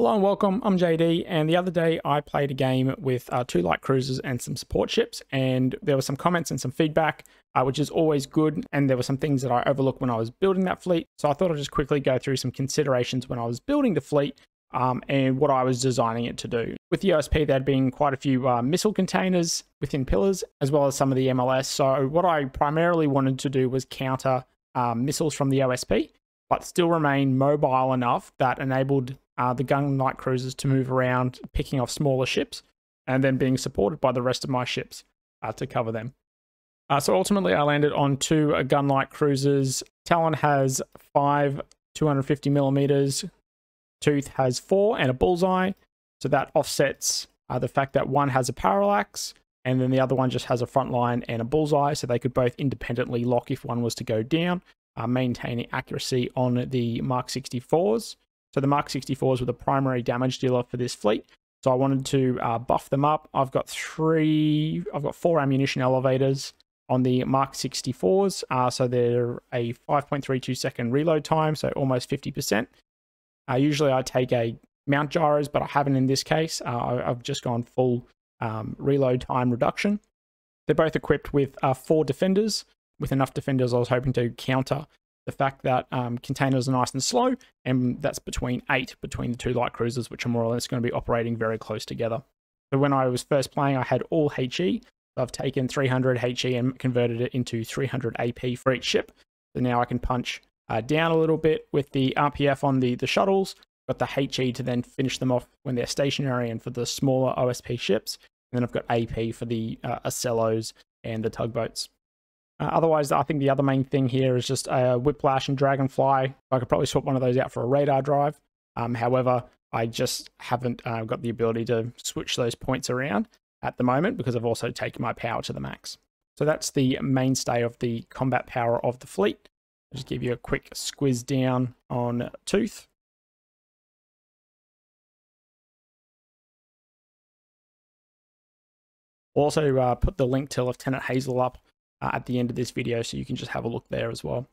Hello and welcome, I'm JD, and the other day I played a game with uh, two light cruisers and some support ships, and there were some comments and some feedback, uh, which is always good, and there were some things that I overlooked when I was building that fleet, so I thought I'd just quickly go through some considerations when I was building the fleet um, and what I was designing it to do. With the OSP, there had been quite a few uh, missile containers within pillars, as well as some of the MLS, so what I primarily wanted to do was counter um, missiles from the OSP, but still remain mobile enough that enabled uh, the gun light cruisers to move around, picking off smaller ships, and then being supported by the rest of my ships uh, to cover them. Uh, so ultimately, I landed on two uh, gun light cruisers. Talon has five 250 millimeters. Tooth has four and a bullseye. So that offsets uh, the fact that one has a parallax and then the other one just has a front line and a bullseye. So they could both independently lock if one was to go down, uh, maintaining accuracy on the Mark 64s. So the Mark 64s were the primary damage dealer for this fleet. So I wanted to uh, buff them up. I've got three, I've got four ammunition elevators on the Mark 64s. Uh, so they're a 5.32 second reload time, so almost 50%. Uh, usually I take a mount gyros, but I haven't in this case. Uh, I've just gone full um, reload time reduction. They're both equipped with uh, four defenders. With enough defenders, I was hoping to counter the fact that um, containers are nice and slow, and that's between eight between the two light cruisers, which are more or less going to be operating very close together. So when I was first playing, I had all HE. I've taken 300 HE and converted it into 300 AP for each ship. So now I can punch uh, down a little bit with the RPF on the, the shuttles, got the HE to then finish them off when they're stationary and for the smaller OSP ships. And then I've got AP for the uh, Ocellos and the tugboats. Uh, otherwise, I think the other main thing here is just a Whiplash and Dragonfly. I could probably swap one of those out for a radar drive. Um, however, I just haven't uh, got the ability to switch those points around at the moment because I've also taken my power to the max. So that's the mainstay of the combat power of the fleet. I'll just give you a quick squiz down on Tooth. Also uh, put the link to Lieutenant Hazel up uh, at the end of this video, so you can just have a look there as well.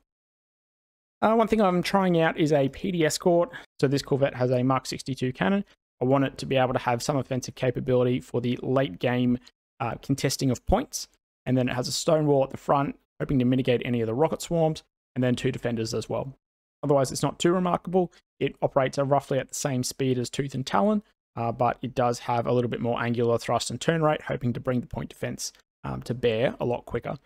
Uh, one thing I'm trying out is a PD escort. So this Corvette has a Mark 62 cannon. I want it to be able to have some offensive capability for the late game uh, contesting of points. And then it has a stone wall at the front, hoping to mitigate any of the rocket swarms, and then two defenders as well. Otherwise, it's not too remarkable. It operates roughly at the same speed as Tooth and Talon, uh, but it does have a little bit more angular thrust and turn rate, hoping to bring the point defense um, to bear a lot quicker.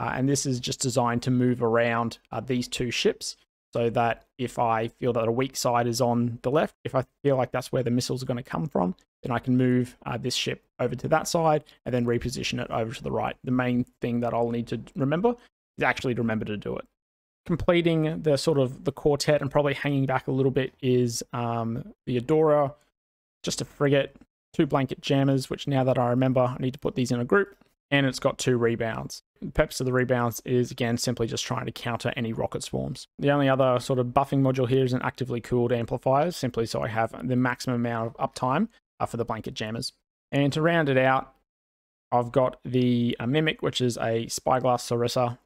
Uh, and this is just designed to move around uh, these two ships so that if I feel that a weak side is on the left, if I feel like that's where the missiles are going to come from, then I can move uh, this ship over to that side and then reposition it over to the right. The main thing that I'll need to remember is actually to remember to do it. Completing the sort of the quartet and probably hanging back a little bit is um, the Adora, just a frigate, two blanket jammers, which now that I remember, I need to put these in a group and it's got two rebounds. The purpose of the rebounds is again simply just trying to counter any rocket swarms. The only other sort of buffing module here is an actively cooled amplifier, simply so I have the maximum amount of uptime uh, for the blanket jammers. And to round it out, I've got the uh, Mimic, which is a spyglass Sarissa.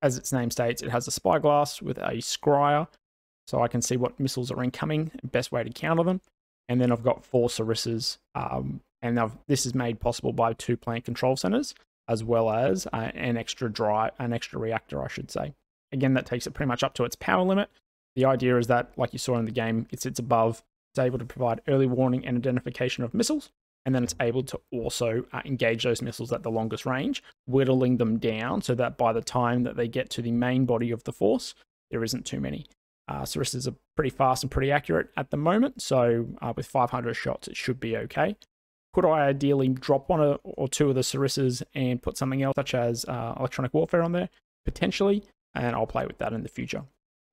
As its name states, it has a spyglass with a scryer, so I can see what missiles are incoming, best way to counter them. And then I've got four Sarissas um, and this is made possible by two plant control centers as well as uh, an extra drive, an extra reactor, I should say. Again, that takes it pretty much up to its power limit. The idea is that, like you saw in the game, it sits above, it's able to provide early warning and identification of missiles, and then it's able to also uh, engage those missiles at the longest range, whittling them down so that by the time that they get to the main body of the force, there isn't too many. Uh, Sarissas are pretty fast and pretty accurate at the moment, so uh, with 500 shots, it should be okay. Could I ideally drop one or two of the Sarissas and put something else, such as uh, electronic warfare, on there? Potentially, and I'll play with that in the future.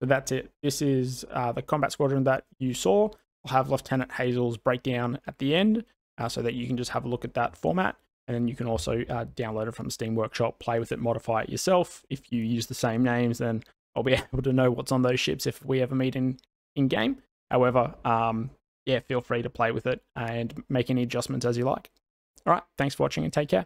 So that's it. This is uh, the combat squadron that you saw. I'll have Lieutenant Hazel's breakdown at the end uh, so that you can just have a look at that format. And then you can also uh, download it from the Steam Workshop, play with it, modify it yourself. If you use the same names, then I'll be able to know what's on those ships if we ever meet in, in game. However, um, yeah, feel free to play with it and make any adjustments as you like. All right, thanks for watching and take care.